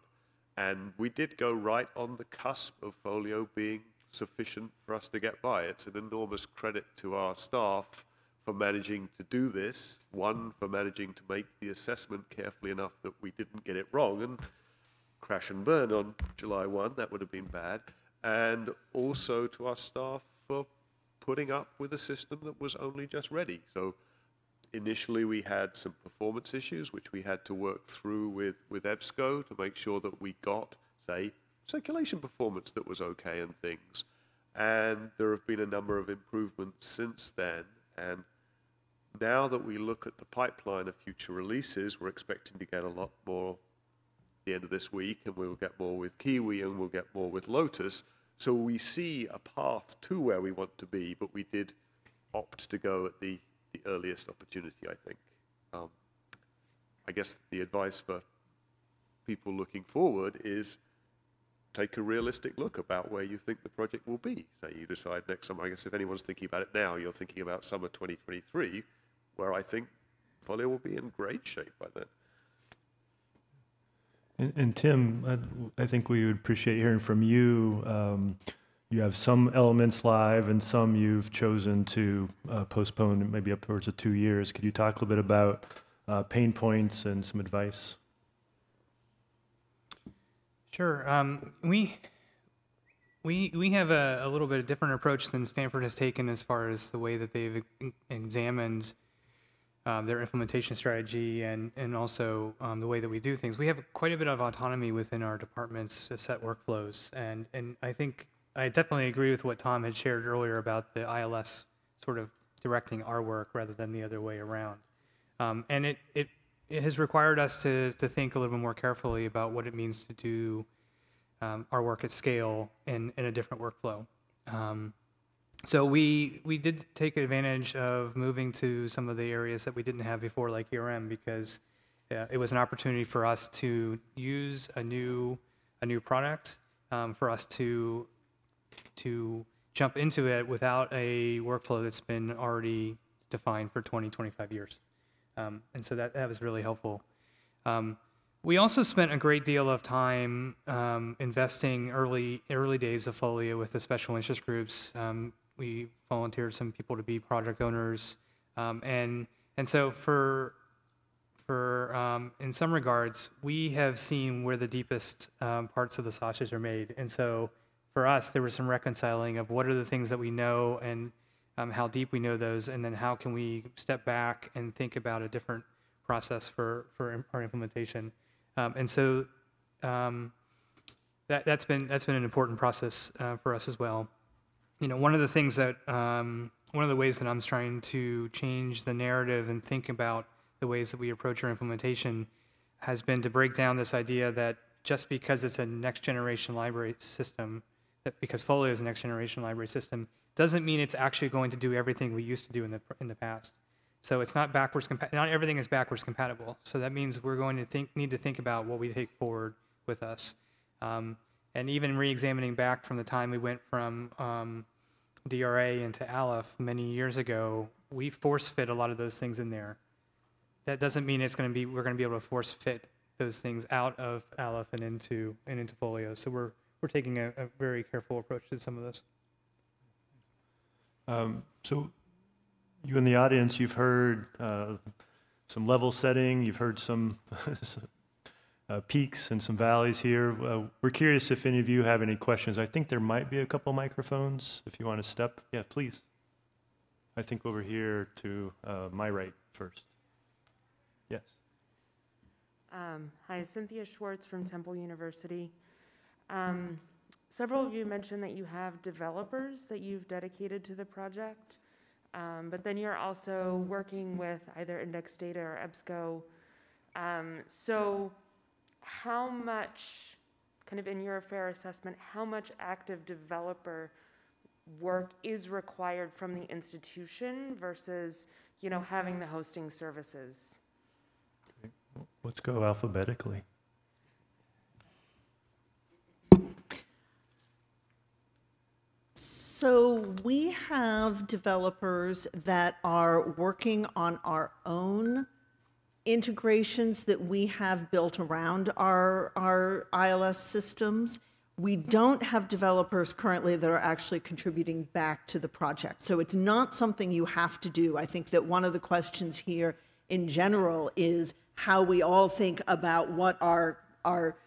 Speaker 2: And we did go right on the cusp of Folio being sufficient for us to get by. It's an enormous credit to our staff for managing to do this. One, for managing to make the assessment carefully enough that we didn't get it wrong and crash and burn on July 1. That would have been bad. And also to our staff for putting up with a system that was only just ready. So initially we had some performance issues, which we had to work through with, with EBSCO to make sure that we got, say, circulation performance that was okay and things. And there have been a number of improvements since then. And now that we look at the pipeline of future releases, we're expecting to get a lot more at the end of this week, and we'll get more with Kiwi, and we'll get more with Lotus. So we see a path to where we want to be, but we did opt to go at the, the earliest opportunity, I think. Um, I guess the advice for people looking forward is take a realistic look about where you think the project will be. Say you decide next summer, I guess if anyone's thinking about it now, you're thinking about summer 2023, where I think Folio will be in great shape by then.
Speaker 5: And, and Tim, I, I, think we would appreciate hearing from you. Um, you have some elements live and some you've chosen to uh, postpone maybe upwards of two years. Could you talk a little bit about uh, pain points and some advice?
Speaker 4: Sure. Um, we we we have a, a, little bit of different approach than Stanford has taken as far as the way that they've examined um, their implementation strategy and, and also um, the way that we do things. We have quite a bit of autonomy within our departments to set workflows. And, and I think I definitely agree with what Tom had shared earlier about the ILS sort of directing our work rather than the other way around. Um, and it, it, it has required us to, to think a little bit more carefully about what it means to do um, our work at scale in, in a different workflow. Um, so we we did take advantage of moving to some of the areas that we didn't have before, like ERM, because uh, it was an opportunity for us to use a new a new product um, for us to to jump into it without a workflow that's been already defined for 20, 25 years. Um, and so that, that was really helpful. Um, we also spent a great deal of time um, investing early early days of Folio with the special interest groups. Um, we volunteered some people to be project owners, um, and and so for for um, in some regards, we have seen where the deepest parts of the sausage are made, and so for us, there was some reconciling of what are the things that we know and um, how deep we know those, and then how can we step back and think about a different process for for our implementation. Um, and so um, that, that's been that's been an important process uh, for us as well. You know, one of the things that um, one of the ways that I'm trying to change the narrative and think about the ways that we approach our implementation has been to break down this idea that just because it's a next generation library system, that because Folio is a next generation library system, doesn't mean it's actually going to do everything we used to do in the in the past. So it's not backwards compa- not everything is backwards compatible. So that means we're going to think need to think about what we take forward with us. Um, and even re-examining back from the time we went from um, DRA into Aleph many years ago, we force fit a lot of those things in there. That doesn't mean it's going to be we're going to be able to force fit those things out of Aleph and into and into Folio. So we're we're taking a, a very careful approach to some of this.
Speaker 5: Um, so you in the audience, you've heard uh, some level setting, you've heard some uh, peaks and some valleys here. Uh, we're curious if any of you have any questions. I think there might be a couple microphones if you want to step. Yeah, please. I think over here to uh, my right first. Yes.
Speaker 7: Um, hi, Cynthia Schwartz from Temple University. Um, several of you mentioned that you have developers that you've dedicated to the project. Um, but then you're also working with either index data or EBSCO. Um, so how much, kind of in your fair assessment, how much active developer work is required from the institution versus, you know, having the hosting services?
Speaker 5: Let's go alphabetically.
Speaker 3: So we have developers that are working on our own integrations that we have built around our, our ILS systems. We don't have developers currently that are actually contributing back to the project. So it's not something you have to do. I think that one of the questions here in general is how we all think about what our, our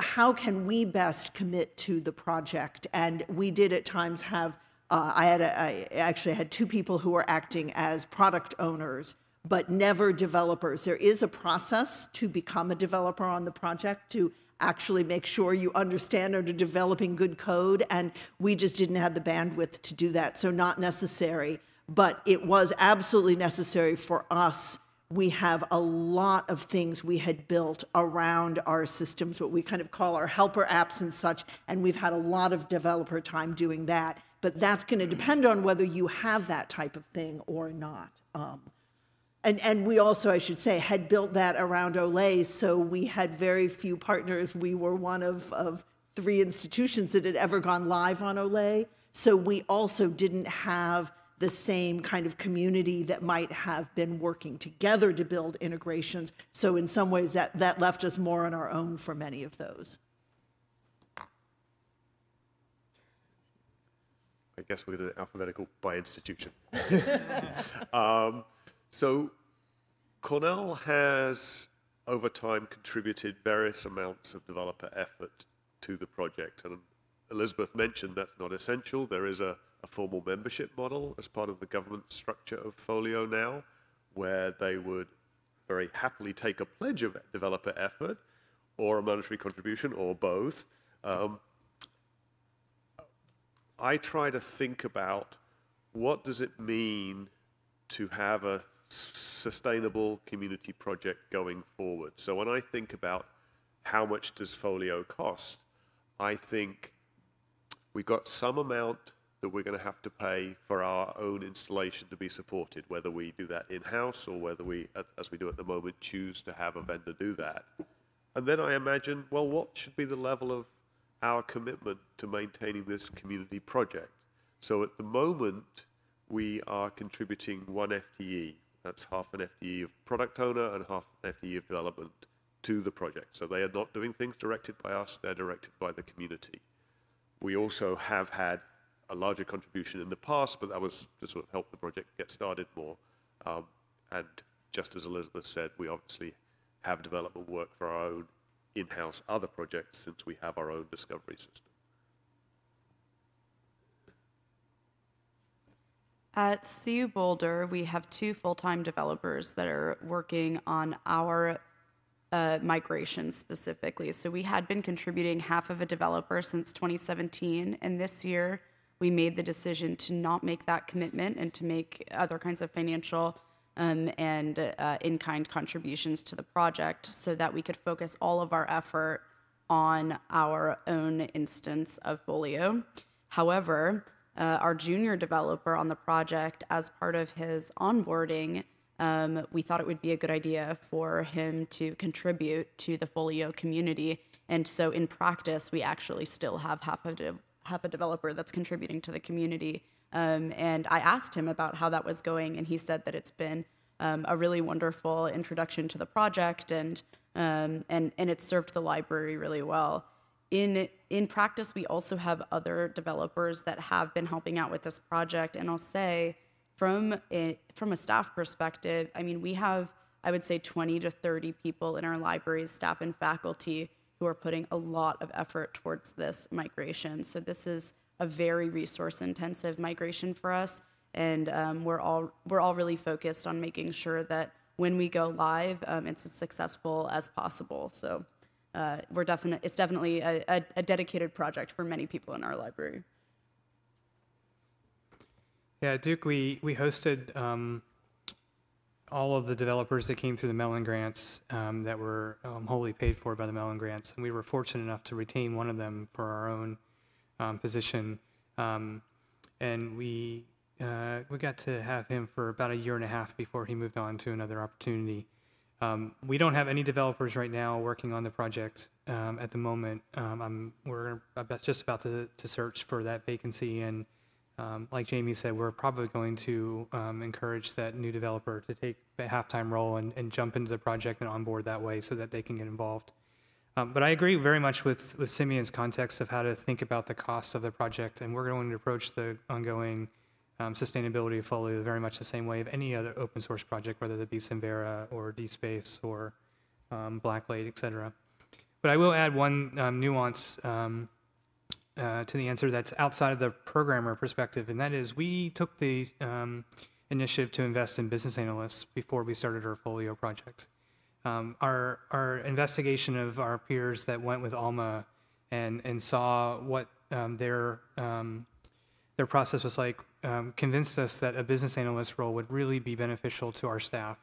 Speaker 3: how can we best commit to the project? And we did at times have, uh, I had, a, I actually had two people who were acting as product owners, but never developers. There is a process to become a developer on the project to actually make sure you understand to developing good code. And we just didn't have the bandwidth to do that. So not necessary, but it was absolutely necessary for us we have a lot of things we had built around our systems, what we kind of call our helper apps and such, and we've had a lot of developer time doing that. But that's going to depend on whether you have that type of thing or not. Um, and, and we also, I should say, had built that around OLE, so we had very few partners. We were one of, of three institutions that had ever gone live on OLE. So we also didn't have the same kind of community that might have been working together to build integrations. So in some ways, that, that left us more on our own for many of those.
Speaker 2: I guess we're going to alphabetical by institution. um, so Cornell has, over time, contributed various amounts of developer effort to the project. And Elisabeth mentioned that's not essential. There is a a formal membership model as part of the government structure of Folio now. where they would very happily take a pledge of developer effort or a monetary contribution or both. Um, I try to think about what does it mean to have a sustainable community project going forward. So when I think about how much does Folio cost, I think we've got some amount that we're going to have to pay for our own installation to be supported, whether we do that in-house or whether we, as we do at the moment, choose to have a vendor do that. And then I imagine, well, what should be the level of our commitment to maintaining this community project? So at the moment, we are contributing one FTE. That's half an FTE of product owner and half an FTE of development to the project. So they are not doing things directed by us, they're directed by the community. We also have had a larger contribution in the past, but that was to sort of help the project get started more. Um, and just as Elisabeth said, we obviously have development work for our own in-house other projects since we have our own discovery system.
Speaker 1: At CU Boulder, we have two full-time developers that are working on our uh, migration specifically. So we had been contributing half of a developer since 2017, and this year we made the decision to not make that commitment and to make other kinds of financial um, and uh, in-kind contributions to the project, so that we could focus all of our effort on our own instance of Folio. However, uh, our junior developer on the project, as part of his onboarding, um, we thought it would be a good idea for him to contribute to the Folio community. And so, in practice, we actually still have half a de- half a developer that's contributing to the community. Um, and I asked him about how that was going, and he said that it's been um, a really wonderful introduction to the project, and um, and and it served the library really well in in practice we also have other developers that have been helping out with this project and i'll say from a from a staff perspective i mean we have i would say 20 to 30 people in our libraries staff and faculty who are putting a lot of effort towards this migration so this is a very resource intensive migration for us and um, we're all we're all really focused on making sure that when we go live um, it's as successful as possible so uh, we're definite. It's definitely a, a, a dedicated project for many people in our library.
Speaker 4: Yeah, Duke, we, we hosted um, all of the developers that came through the Mellon grants um, that were um, wholly paid for by the Mellon grants. And we were fortunate enough to retain one of them for our own um, position. Um, and we, uh, we got to have him for about a year and a half before he moved on to another opportunity. Um, we don't have any developers right now working on the project um, at the moment. Um, I'm, we're just about to, to search for that vacancy, and um, like Jamie said, we're probably going to um, encourage that new developer to take a halftime role and, and jump into the project and onboard that way so that they can get involved. Um, but I agree very much with, with Simeon's context of how to think about the cost of the project, and we're going to approach the ongoing um, sustainability Folio very much the same way of any other open source project, whether that be Samvera or DSpace or um, Blacklight, et cetera. But I will add one um, nuance uh, to the answer that's outside of the programmer perspective, and that is we took the um, initiative to invest in business analysts before we started our Folio project. Um, our, our investigation of our peers that went with Alma and, and saw what um, their, um, their process was like um, convinced us that a business analyst role would really be beneficial to our staff,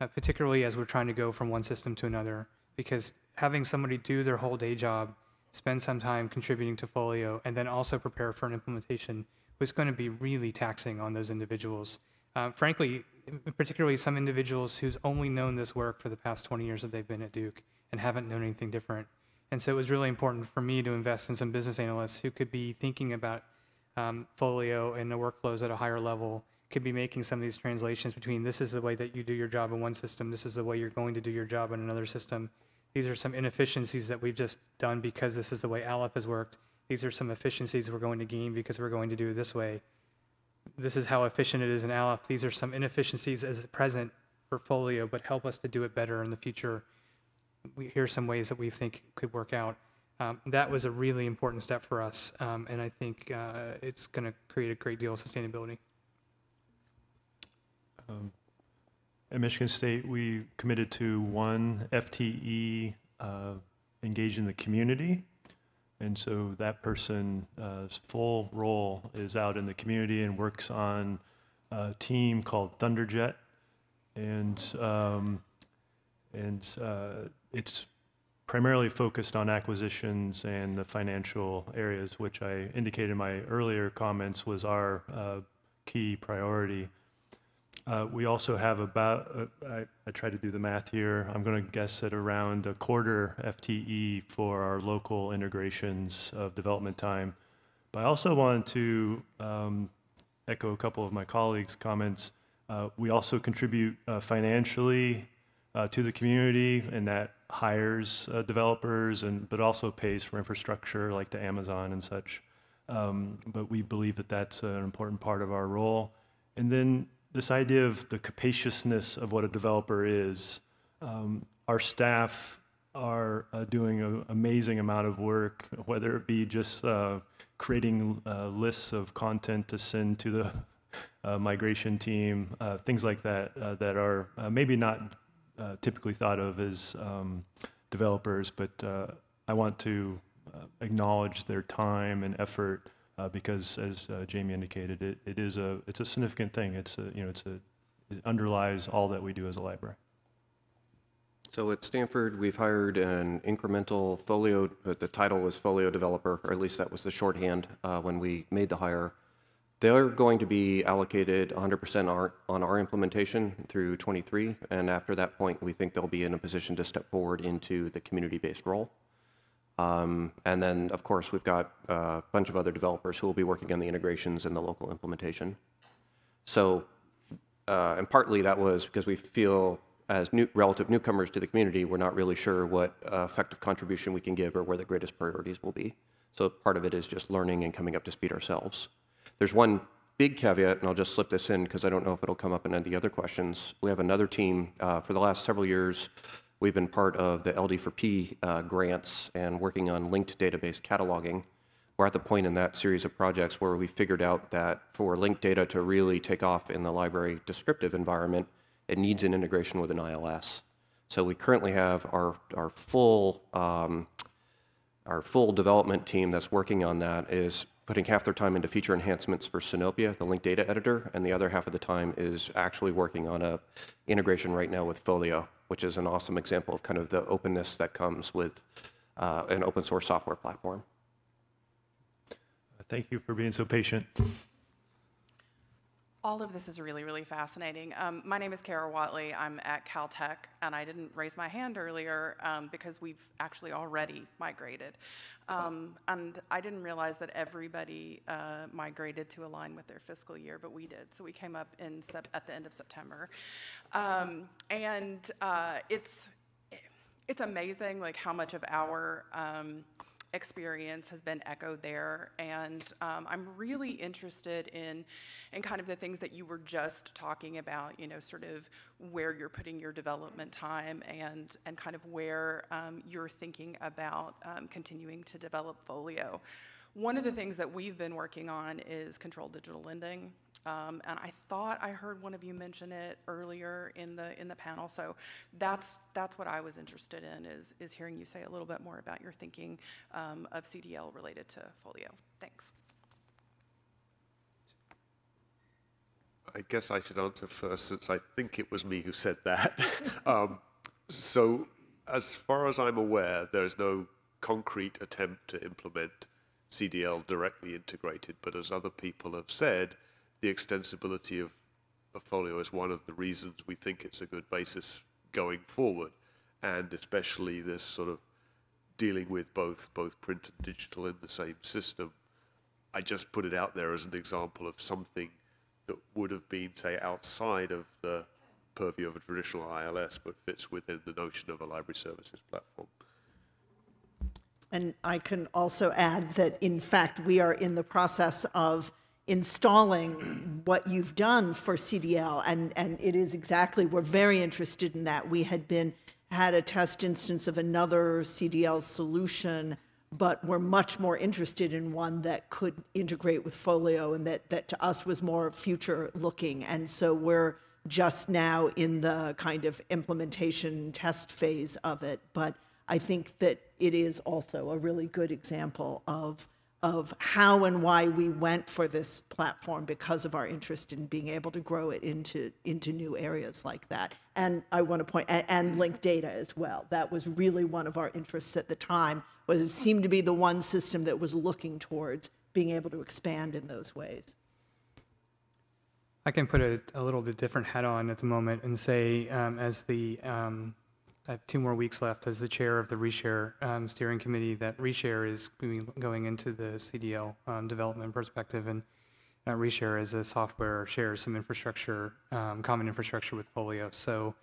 Speaker 4: uh, particularly as we're trying to go from one system to another. Because having somebody do their whole day job, spend some time contributing to Folio, and then also prepare for an implementation was going to be really taxing on those individuals. Uh, frankly, particularly some individuals who's only known this work for the past 20 years that they've been at Duke and haven't known anything different. And so it was really important for me to invest in some business analysts who could be thinking about um, Folio and the workflows at a higher level, could be making some of these translations between this is the way that you do your job in one system, this is the way you're going to do your job in another system. These are some inefficiencies that we've just done because this is the way Aleph has worked. These are some efficiencies we're going to gain because we're going to do it this way. This is how efficient it is in Aleph. These are some inefficiencies as present for Folio, but help us to do it better in the future. We, here are some ways that we think could work out. Um, that was a really important step for us, um, and I think uh, it's going to create a great deal of sustainability.
Speaker 5: At Michigan State, we committed to one FTE uh, engaged in the community. And so that person's full role is out in the community and works on a team called Thunderjet. And, um, and uh, it's primarily focused on acquisitions and the financial areas, which I indicated in my earlier comments was our uh, key priority. Uh, we also have about, uh, I, tried to do the math here, I'm going to guess at around a quarter FTE for our local integrations of development time. But I also wanted to um, echo a couple of my colleagues' comments. Uh, we also contribute financially to the community, and that hires developers, and but also pays for infrastructure like to Amazon and such. Um, but we believe that that's an important part of our role. And then this idea of the capaciousness of what a developer is. Um, our staff are uh, doing an amazing amount of work, whether it be just uh, creating uh, lists of content to send to the uh, migration team, uh, things like that, uh, that are maybe not typically thought of as um, developers, but I want to acknowledge their time and effort uh, because, as uh, Jamie indicated, it, it is a it's a significant thing. It's a you know it's a it underlies all that we do as a library.
Speaker 6: So at Stanford, we've hired an incremental folio. The title was folio developer, or at least that was the shorthand uh, when we made the hire. They're going to be allocated 100% our, on our implementation through 23, and after that point, we think they'll be in a position to step forward into the community-based role. Um, and then, of course, we've got a bunch of other developers who will be working on the integrations and the local implementation. So, uh, and partly that was because we feel as new, relative newcomers to the community, we're not really sure what uh, effective contribution we can give or where the greatest priorities will be. So part of it is just learning and coming up to speed ourselves. There's one big caveat, and I'll just slip this in because I don't know if it'll come up in any other questions. We have another team uh, for the last several years. We've been part of the LD4P uh, grants and working on linked database cataloging. We're at the point in that series of projects where we figured out that for linked data to really take off in the library descriptive environment, it needs an integration with an ILS. So we currently have our, our full um, our full development team that's working on that is putting half their time into feature enhancements for Sinopia, the linked data editor, and the other half of the time is actually working on a integration right now with Folio, which is an awesome example of kind of the openness that comes with uh, an open source software platform.
Speaker 5: Thank you for being so patient.
Speaker 8: All of this is really, really fascinating. Um, my name is Kara Whatley. I'm at Caltech, and I didn't raise my hand earlier um, because we've actually already migrated. Um, and I didn't realize that everybody uh, migrated to align with their fiscal year, but we did. So we came up in at the end of September, um, and uh, it's it's amazing like how much of our um, experience has been echoed there. And um, I'm really interested in, in kind of the things that you were just talking about, you know, sort of where you're putting your development time and, and kind of where um, you're thinking about um, continuing to develop Folio. One of the things that we've been working on is controlled digital lending. Um, and I thought I heard one of you mention it earlier in the in the panel. So that's that's what I was interested in is is hearing you say a little bit more about your thinking um, of CDL related to Folio. Thanks.
Speaker 2: I guess I should answer first since I think it was me who said that. um, so, as far as I'm aware, there is no concrete attempt to implement CDL directly integrated, but as other people have said, the extensibility of folio is one of the reasons we think it's a good basis going forward, and especially this sort of dealing with both both print and digital in the same system. I just put it out there as an example of something that would have been, say, outside of the purview of a traditional ILS, but fits within the notion of a library services platform.
Speaker 3: And I can also add that, in fact, we are in the process of installing what you've done for CDL, and, and it is exactly, we're very interested in that. We had been, had a test instance of another CDL solution, but we're much more interested in one that could integrate with Folio and that, that to us was more future looking. And so we're just now in the kind of implementation test phase of it. But I think that it is also a really good example of of how and why we went for this platform because of our interest in being able to grow it into into new areas like that. And I want to point and, and link data as well. That was really one of our interests at the time. Was it seemed to be the one system that was looking towards being able to expand in those ways.
Speaker 4: I can put a, a little bit different hat on at the moment and say, um, as the um, I have two more weeks left as the chair of the Reshare um, Steering Committee. That Reshare is going into the CDL um, development perspective, and uh, Reshare is a software shares some infrastructure, um, common infrastructure with Folio. So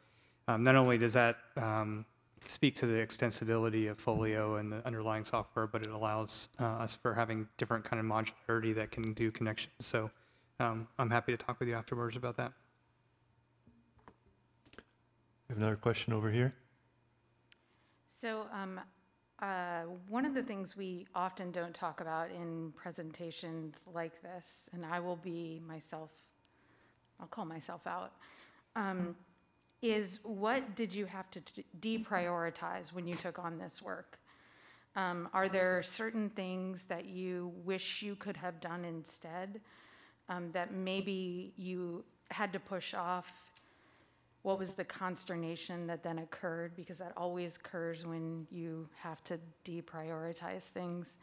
Speaker 4: um, not only does that um, speak to the extensibility of Folio and the underlying software, but it allows uh, us for having different kind of modularity that can do connections. So um, I'm happy to talk with you afterwards about that.
Speaker 5: We have another question over here.
Speaker 9: So um, uh, one of the things we often don't talk about in presentations like this, and I will be myself, I'll call myself out, um, is what did you have to deprioritize when you took on this work? Um, are there certain things that you wish you could have done instead um, that maybe you had to push off what was the consternation that then occurred? Because that always occurs when you have to deprioritize things.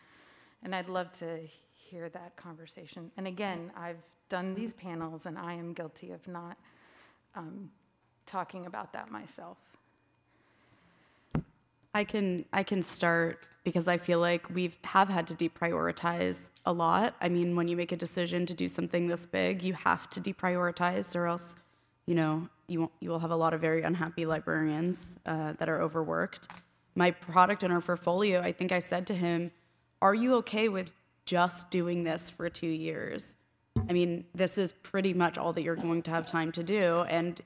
Speaker 9: And i'd love to hear that conversation. And again i've done these panels and i am guilty of not um, talking about that myself.
Speaker 1: I can I can start because I feel like we have have had to deprioritize a lot. I mean, when you make a decision to do something this big, you have to deprioritize, or else, you know, you you will have a lot of very unhappy librarians uh, that are overworked. My product owner for Folio, I think I said to him, "Are you okay with just doing this for two years? I mean, this is pretty much all that you're going to have time to do." And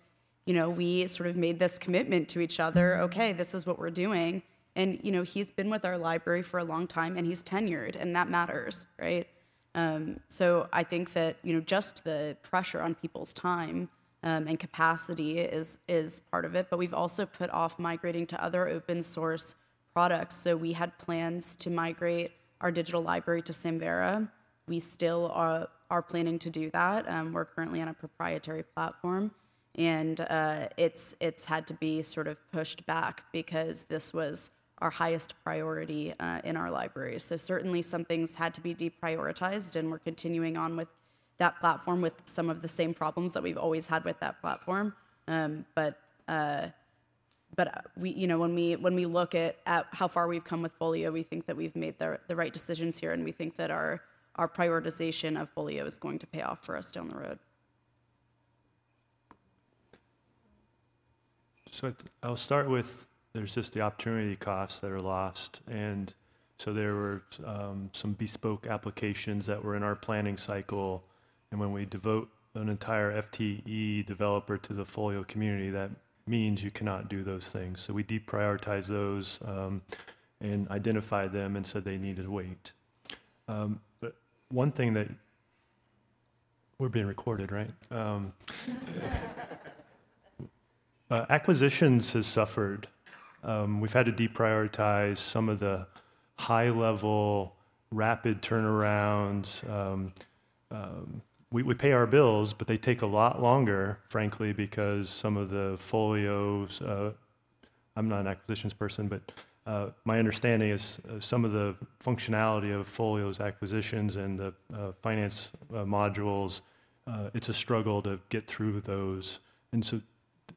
Speaker 1: you know, we sort of made this commitment to each other. Okay, this is what we're doing. And you know, he's been with our library for a long time, and he's tenured, and that matters, right? Um, so I think that you know, just the pressure on people's time um, and capacity is is part of it. But we've also put off migrating to other open source products. So we had plans to migrate our digital library to Samvera. We still are are planning to do that. Um, we're currently on a proprietary platform, and uh, it's it's had to be sort of pushed back because this was our highest priority uh, in our libraries. So certainly some things had to be deprioritized, and we're continuing on with that platform with some of the same problems that we've always had with that platform. Um, but uh, but we, you know, when we when we look at, at how far we've come with Folio, we think that we've made the the right decisions here, and we think that our our prioritization of Folio is going to pay off for us down the road.
Speaker 5: So I'll start with there's just the opportunity costs that are lost, and so there were um, some bespoke applications that were in our planning cycle and when we devote an entire FTE developer to the Folio community, that means you cannot do those things. So we deprioritized those um, and identified them and said they needed to wait. Um, but one thing that we're being recorded, right? Um, uh, acquisitions has suffered. Um, we've had to deprioritize some of the high level, rapid turnarounds. Um, um, we, we pay our bills, but they take a lot longer, frankly, because some of the folios, uh, I'm not an acquisitions person, but uh, my understanding is uh, some of the functionality of folios acquisitions and the uh, finance uh, modules, uh, it's a struggle to get through those. And so,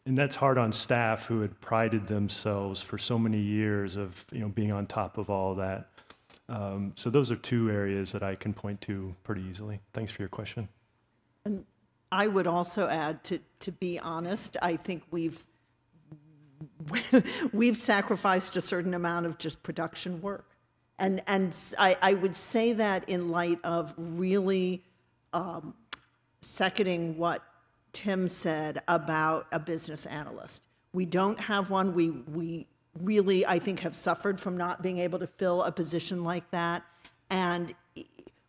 Speaker 5: and that's hard on staff who had prided themselves for so many years of, you know, being on top of all that. Um, so those are two areas that I can point to pretty easily. Thanks for your question.
Speaker 3: And I would also add, to, to be honest, I think we've we've sacrificed a certain amount of just production work. And, and I, I would say that in light of really um, seconding what Tim said about a business analyst. We don't have one. We, we really, I think, have suffered from not being able to fill a position like that. And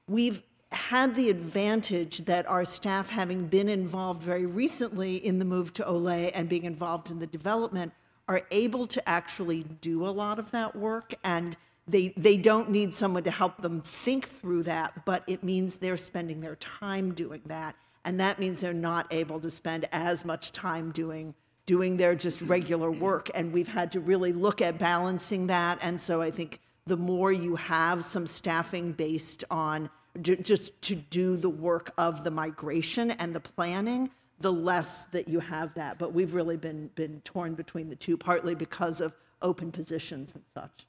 Speaker 3: we've had the advantage that our staff, having been involved very recently in the move to OLE and being involved in the development, are able to actually do a lot of that work. And they, they don't need someone to help them think through that, but it means they're spending their time doing that. And that means they're not able to spend as much time doing doing their just regular work. And we've had to really look at balancing that. And so I think the more you have some staffing based on ju- just to do the work of the migration and the planning, the less that you have that. But we've really been been torn between the two, partly because of open positions and such.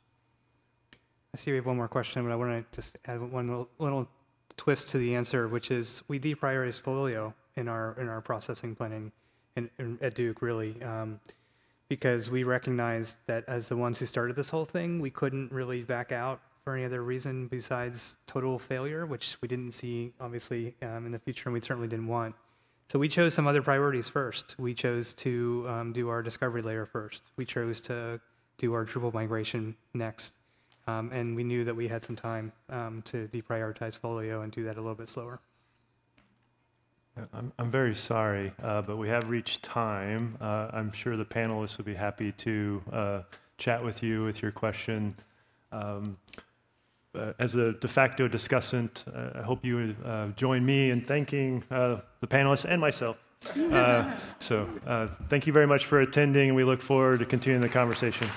Speaker 4: I see we have one more question, but I want to just add one little, little twist to the answer, which is we deprioritize folio in our in our processing planning in, in, at Duke, really, um, because we recognized that as the ones who started this whole thing, we couldn't really back out for any other reason besides total failure, which we didn't see obviously um, in the future, and we certainly didn't want. So we chose some other priorities first. We chose to um, do our discovery layer first. We chose to do our Drupal migration next. Um, and we knew that we had some time um, to deprioritize Folio and do that a little bit slower.
Speaker 5: I'm, I'm very sorry, uh, but we have reached time. Uh, I'm sure the panelists would be happy to uh, chat with you with your question. Um, uh, as a de facto discussant, uh, I hope you would uh, join me in thanking uh, the panelists and myself. Uh, so, uh, thank you very much for attending, and we look forward to continuing the conversation.